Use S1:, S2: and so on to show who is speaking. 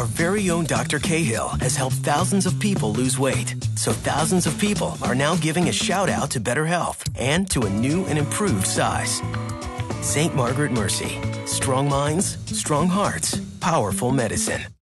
S1: Our very own Dr. Cahill has helped thousands of people lose weight. So thousands of people are now giving a shout out to better health and to a new and improved size. St. Margaret Mercy. Strong minds, strong hearts, powerful medicine.